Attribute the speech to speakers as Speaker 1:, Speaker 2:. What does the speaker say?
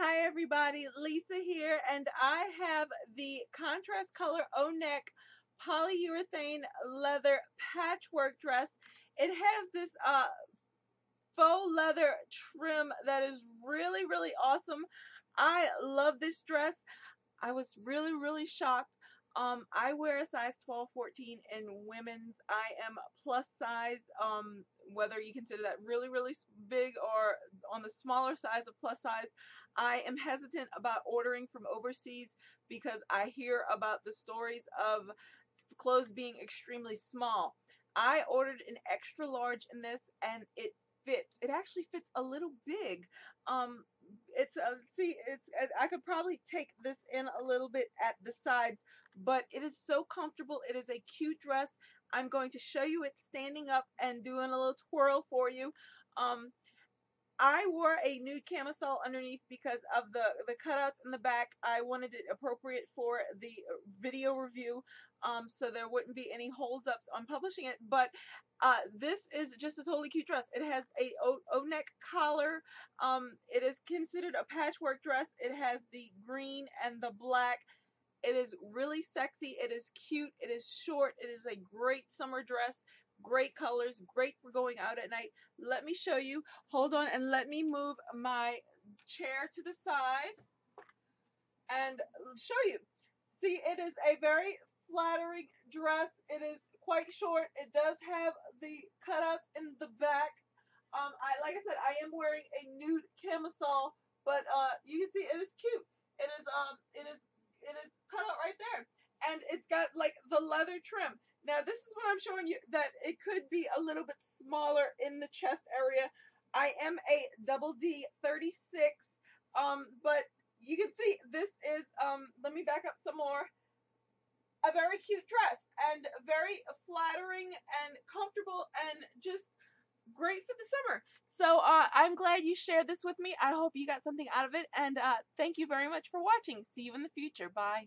Speaker 1: Hi everybody, Lisa here, and I have the contrast color O-neck polyurethane leather patchwork dress. It has this uh, faux leather trim that is really, really awesome. I love this dress. I was really, really shocked. Um, I wear a size 12, 14 in women's. I am plus size, um, whether you consider that really, really big or on the smaller size of plus size. I am hesitant about ordering from overseas because I hear about the stories of clothes being extremely small. I ordered an extra large in this and it fits. It actually fits a little big. Um, it's uh, see, it's I could probably take this in a little bit at the sides, but it is so comfortable. It is a cute dress. I'm going to show you it standing up and doing a little twirl for you. Um, I wore a nude camisole underneath because of the, the cutouts in the back. I wanted it appropriate for the video review um, so there wouldn't be any holdups on publishing it. But uh, this is just a totally cute dress. It has a O-neck collar. Um, it is considered a patchwork dress. It has the green and the black. It is really sexy. It is cute. It is short. It is a great summer dress great colors, great for going out at night. Let me show you. Hold on and let me move my chair to the side and show you. See, it is a very flattering dress. It is quite short. It does have the cutouts in the back. Um, I like I said, I am wearing a nude camisole, but uh, you can see it is cute. It is um, it is cut out right there, and it's got like the leather trim. Now this is what I'm showing you that it could be a little bit smaller in the chest area. I am a double D 36, um, but you can see this is, um, let me back up some more, a very cute dress and very flattering and comfortable and just great for the summer. So uh, I'm glad you shared this with me. I hope you got something out of it, and uh, thank you very much for watching. See you in the future. Bye.